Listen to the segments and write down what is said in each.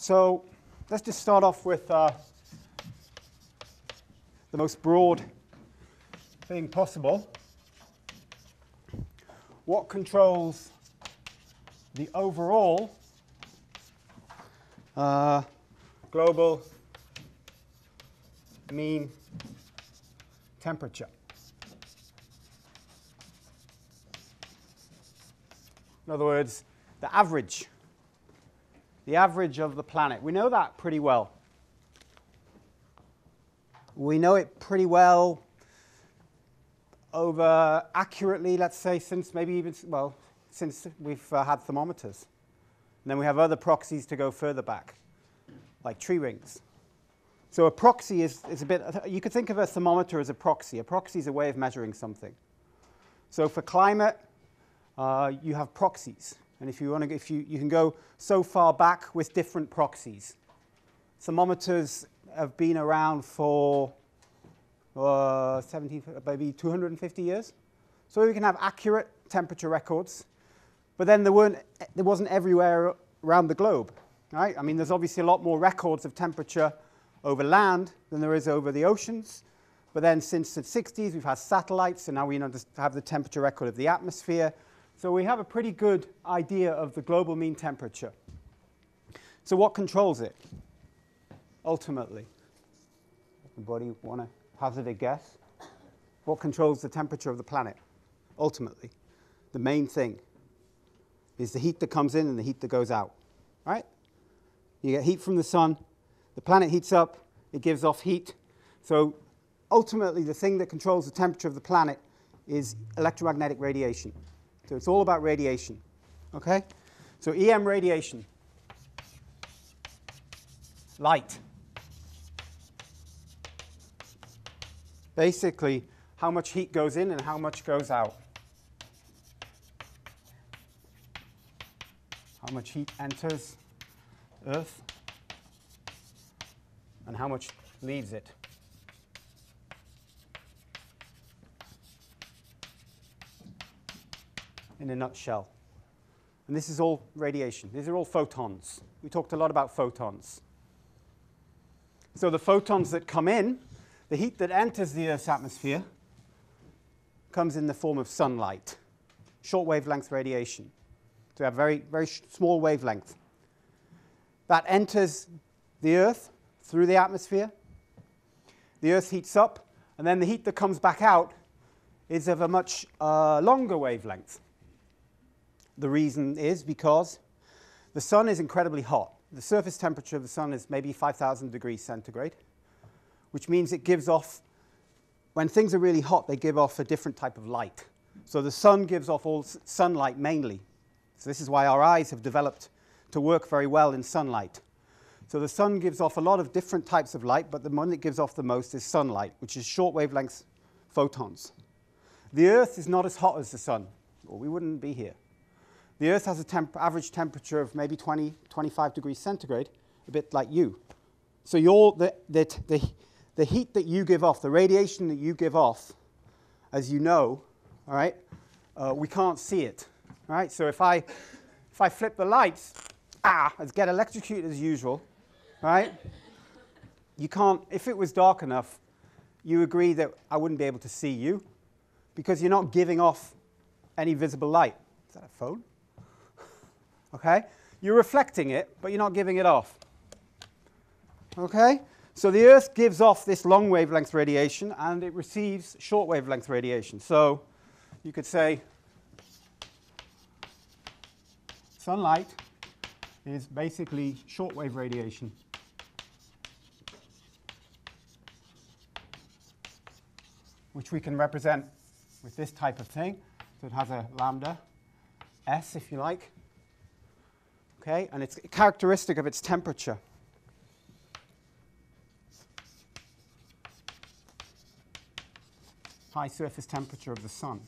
So let's just start off with uh, the most broad thing possible. What controls the overall uh, global mean temperature? In other words, the average the average of the planet. We know that pretty well. We know it pretty well over accurately, let's say, since maybe even, well, since we've uh, had thermometers. And then we have other proxies to go further back, like tree rings. So a proxy is, is a bit, you could think of a thermometer as a proxy. A proxy is a way of measuring something. So for climate, uh, you have proxies. And if you want to, if you, you can go so far back with different proxies. Thermometers have been around for uh, 70, maybe 250 years. So we can have accurate temperature records, but then there, weren't, there wasn't everywhere around the globe. Right? I mean, there's obviously a lot more records of temperature over land than there is over the oceans. But then since the 60s, we've had satellites, and now we have the temperature record of the atmosphere. So we have a pretty good idea of the global mean temperature. So what controls it, ultimately? Anybody want to hazard a guess? What controls the temperature of the planet, ultimately? The main thing is the heat that comes in and the heat that goes out, right? You get heat from the sun, the planet heats up, it gives off heat. So ultimately, the thing that controls the temperature of the planet is electromagnetic radiation. So it's all about radiation. Okay? So EM radiation. Light. Basically, how much heat goes in and how much goes out. How much heat enters Earth and how much leaves it. In a nutshell. And this is all radiation. These are all photons. We talked a lot about photons. So the photons that come in, the heat that enters the Earth's atmosphere, comes in the form of sunlight, short wavelength radiation. So we have very, very small wavelength. That enters the Earth through the atmosphere. The Earth heats up, and then the heat that comes back out is of a much uh, longer wavelength. The reason is because the sun is incredibly hot. The surface temperature of the sun is maybe 5,000 degrees centigrade, which means it gives off, when things are really hot, they give off a different type of light. So the sun gives off all sunlight mainly. So this is why our eyes have developed to work very well in sunlight. So the sun gives off a lot of different types of light, but the one that gives off the most is sunlight, which is short wavelength photons. The Earth is not as hot as the sun, or we wouldn't be here. The Earth has an temp average temperature of maybe 20, 25 degrees centigrade, a bit like you. So the, the, the, the heat that you give off, the radiation that you give off, as you know, all right, uh, we can't see it. All right, so if I, if I flip the lights, ah, I get electrocuted as usual, right? You can't, if it was dark enough, you agree that I wouldn't be able to see you because you're not giving off any visible light. Is that a phone? Okay? You're reflecting it, but you're not giving it off. Okay? So the Earth gives off this long wavelength radiation and it receives short wavelength radiation. So you could say sunlight is basically shortwave radiation. Which we can represent with this type of thing. So it has a lambda S, if you like okay? And it's characteristic of its temperature. High surface temperature of the sun.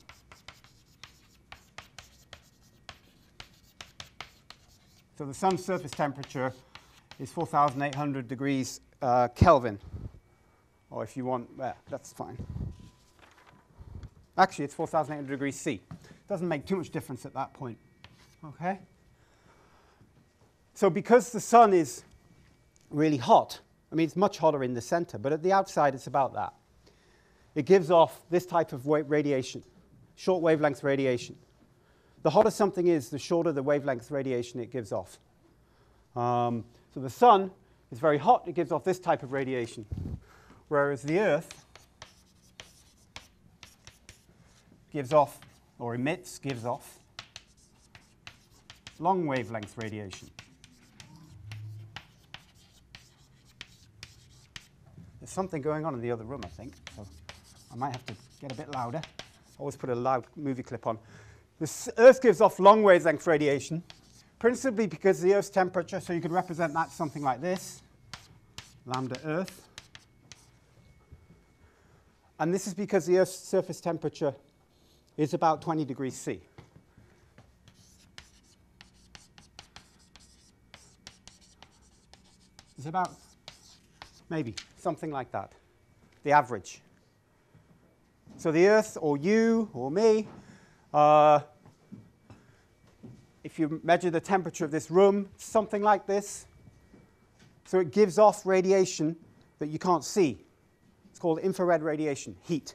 So the sun's surface temperature is 4,800 degrees uh, Kelvin. Or if you want, yeah, that's fine. Actually, it's 4,800 degrees C. Doesn't make too much difference at that point. Okay? So because the sun is really hot. I mean, it's much hotter in the center, but at the outside, it's about that. It gives off this type of radiation, short wavelength radiation. The hotter something is, the shorter the wavelength radiation it gives off. Um, so the sun is very hot, it gives off this type of radiation, whereas the Earth gives off, or emits, gives off, long wavelength radiation. There's something going on in the other room, I think, so I might have to get a bit louder. Always put a loud movie clip on. The Earth gives off long wavelength radiation, principally because the Earth's temperature, so you could represent that something like this, lambda Earth. And this is because the Earth's surface temperature is about 20 degrees C. It's about maybe something like that, the average. So the Earth, or you, or me, uh, if you measure the temperature of this room, something like this. So it gives off radiation that you can't see. It's called infrared radiation, heat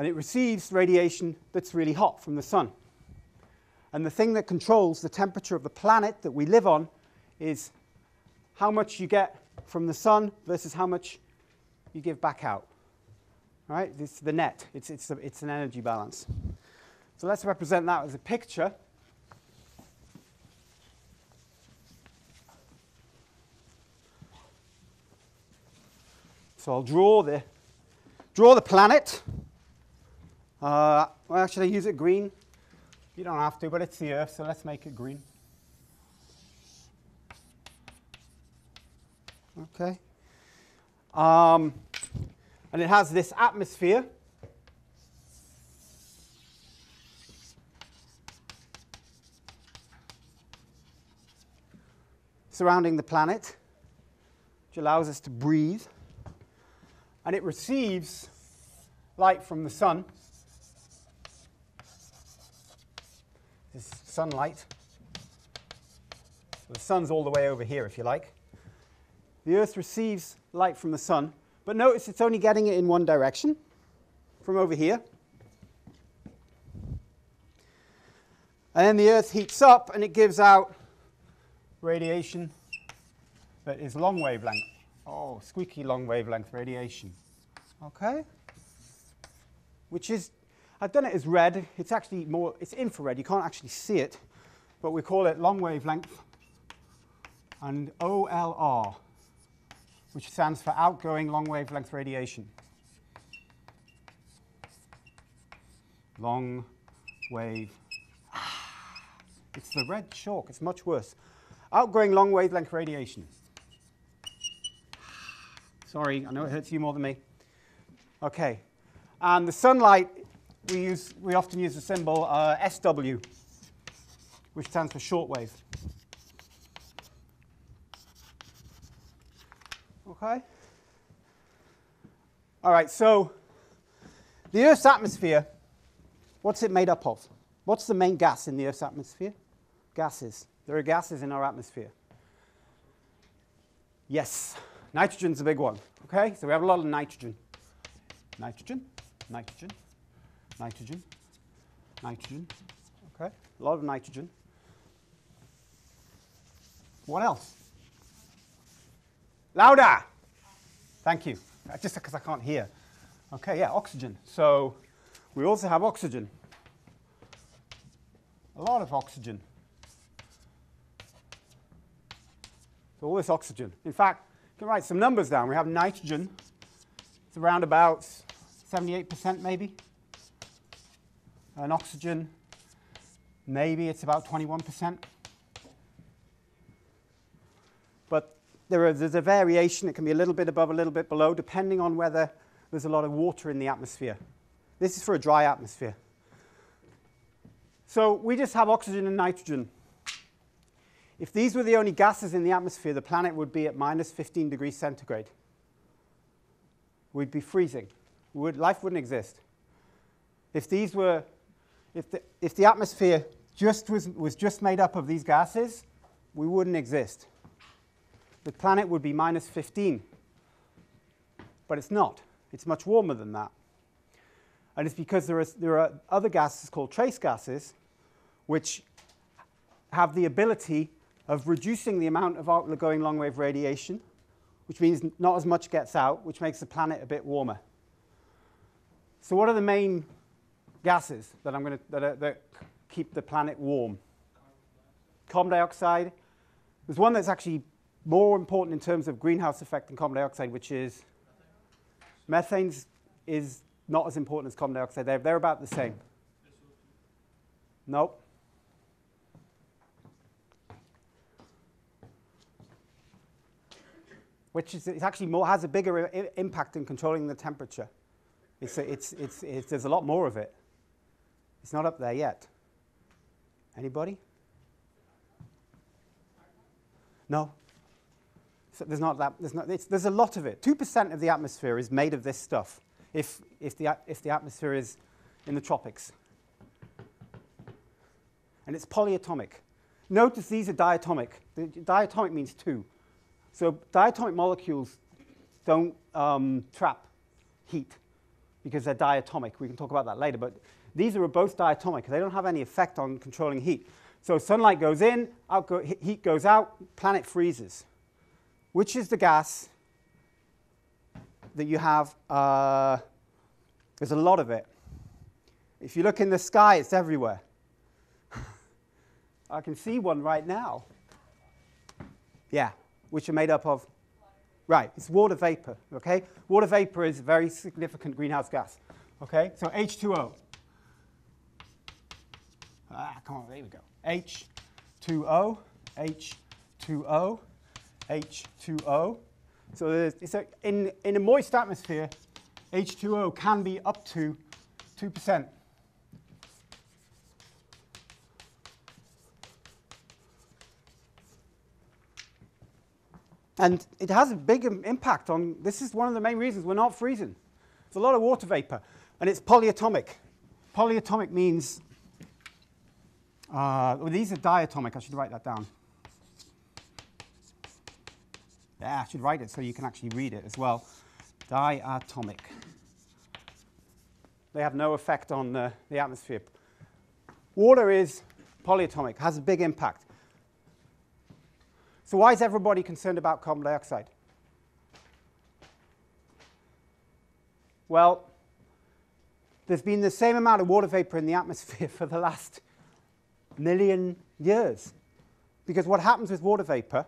and it receives radiation that's really hot from the sun. And the thing that controls the temperature of the planet that we live on is how much you get from the sun versus how much you give back out. All right? It's the net. It's, it's, a, it's an energy balance. So let's represent that as a picture. So I'll draw the, draw the planet. Uh, well, I use it green? You don't have to, but it's the Earth, so let's make it green. Okay. Um, and it has this atmosphere. surrounding the planet, which allows us to breathe. And it receives light from the sun. This sunlight. So the sun's all the way over here, if you like. The Earth receives light from the sun, but notice it's only getting it in one direction, from over here. And then the Earth heats up and it gives out radiation that is long wavelength. Oh, squeaky long wavelength radiation. Okay? Which is I've done it as red. It's actually more, it's infrared. You can't actually see it, but we call it long wavelength and OLR, which stands for outgoing long wavelength radiation. Long wave. It's the red chalk. It's much worse. Outgoing long wavelength radiation. Sorry, I know it hurts you more than me. Okay. And the sunlight we, use, we often use the symbol uh, SW, which stands for shortwave. Okay? All right, so the Earth's atmosphere, what's it made up of? What's the main gas in the Earth's atmosphere? Gases. There are gases in our atmosphere. Yes, nitrogen's a big one. Okay, so we have a lot of nitrogen. Nitrogen, nitrogen, nitrogen, nitrogen, okay, a lot of nitrogen. What else? Louder! Thank you. Uh, just because I can't hear. Okay, yeah, oxygen. So we also have oxygen. A lot of oxygen. So all this oxygen. In fact, you can write some numbers down. We have nitrogen. It's around about 78% maybe and oxygen, maybe it's about 21%. But there are, there's a variation. It can be a little bit above, a little bit below, depending on whether there's a lot of water in the atmosphere. This is for a dry atmosphere. So we just have oxygen and nitrogen. If these were the only gases in the atmosphere, the planet would be at minus 15 degrees centigrade. We'd be freezing. Would, life wouldn't exist. If these were if the, if the atmosphere just was, was just made up of these gases, we wouldn't exist. The planet would be minus 15. But it's not. It's much warmer than that. And it's because there, is, there are other gases called trace gases, which have the ability of reducing the amount of outgoing long wave radiation, which means not as much gets out, which makes the planet a bit warmer. So, what are the main gases that, I'm gonna, that, are, that keep the planet warm? Carbon dioxide. There's one that's actually more important in terms of greenhouse effect than carbon dioxide, which is methane is not as important as carbon dioxide. They're, they're about the same. Nope. Which is it actually more has a bigger impact in controlling the temperature. It's, it's, it's, it's, there's a lot more of it. It's not up there yet. Anybody? No. So there's not that. There's, not, there's a lot of it. Two percent of the atmosphere is made of this stuff. If if the if the atmosphere is in the tropics, and it's polyatomic. Notice these are diatomic. The diatomic means two. So diatomic molecules don't um, trap heat because they're diatomic. We can talk about that later. But these are both diatomic. They don't have any effect on controlling heat. So sunlight goes in, go, heat goes out, planet freezes. Which is the gas that you have? Uh, there's a lot of it. If you look in the sky, it's everywhere. I can see one right now. Yeah, which are made up of? Right, it's water vapor, okay? Water vapor is a very significant greenhouse gas, okay? So H2O. Ah, come on, there we go. H2O, H2O, H2O. So it's a, in, in a moist atmosphere, H2O can be up to 2%. And it has a big impact on, this is one of the main reasons we're not freezing. There's a lot of water vapor, and it's polyatomic. Polyatomic means, uh, well, these are diatomic, I should write that down. Yeah, I should write it so you can actually read it as well. Diatomic. They have no effect on uh, the atmosphere. Water is polyatomic, has a big impact. So why is everybody concerned about carbon dioxide? Well, there's been the same amount of water vapor in the atmosphere for the last million years. Because what happens with water vapor,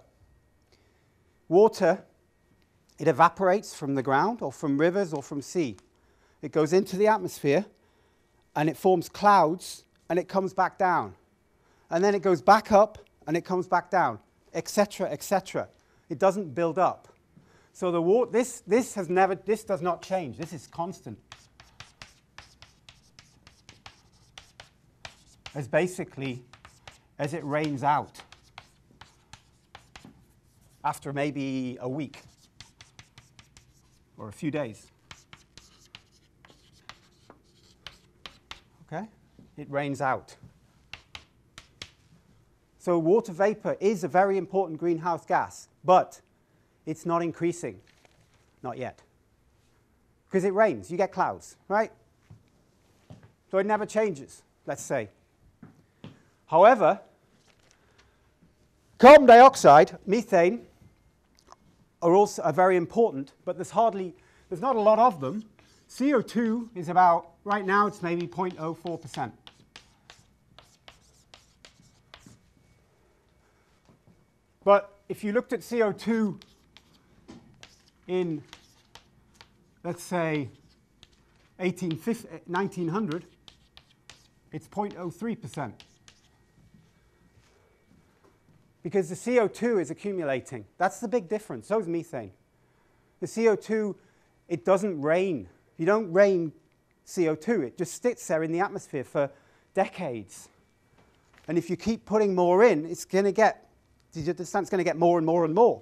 water, it evaporates from the ground or from rivers or from sea. It goes into the atmosphere and it forms clouds and it comes back down. And then it goes back up and it comes back down etc., etc. It doesn't build up. So the water, this, this has never, this does not change. This is constant. As basically as it rains out after maybe a week or a few days. Okay? It rains out. So water vapor is a very important greenhouse gas, but it's not increasing, not yet. Because it rains, you get clouds, right? So it never changes, let's say. However, carbon dioxide, methane, are also are very important, but there's hardly, there's not a lot of them. CO2 is about, right now it's maybe 0.04%. But if you looked at CO2 in, let's say, 1900, it's 0.03%. Because the CO2 is accumulating. That's the big difference. So is methane. The CO2, it doesn't rain. You don't rain CO2. It just sits there in the atmosphere for decades. And if you keep putting more in, it's going to get the distance going to get more and more and more.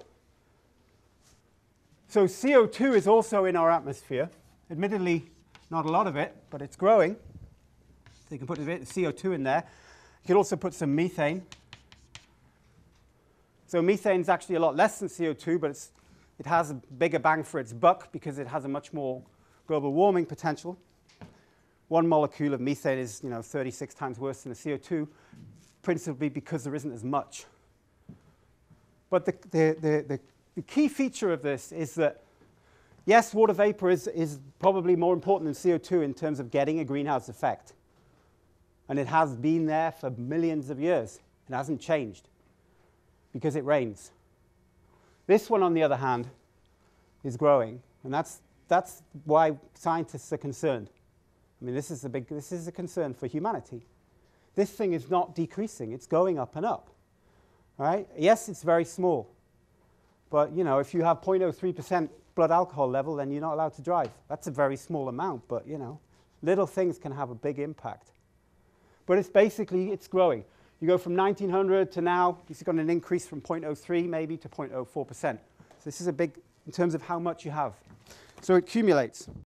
So CO2 is also in our atmosphere. Admittedly, not a lot of it, but it's growing. So you can put a bit of CO2 in there. You can also put some methane. So methane is actually a lot less than CO2, but it's, it has a bigger bang for its buck because it has a much more global warming potential. One molecule of methane is you know, 36 times worse than a CO2, principally because there isn't as much. But the, the, the, the, the key feature of this is that, yes, water vapor is, is probably more important than CO2 in terms of getting a greenhouse effect. And it has been there for millions of years. It hasn't changed because it rains. This one, on the other hand, is growing, and that's, that's why scientists are concerned. I mean, this is, a big, this is a concern for humanity. This thing is not decreasing, it's going up and up. Right? Yes, it's very small. But you know, if you have 0.03% blood alcohol level, then you're not allowed to drive. That's a very small amount, but you know, little things can have a big impact. But it's basically, it's growing. You go from 1900 to now, you've got an increase from 0.03 maybe to 0.04%. So this is a big, in terms of how much you have. So it accumulates.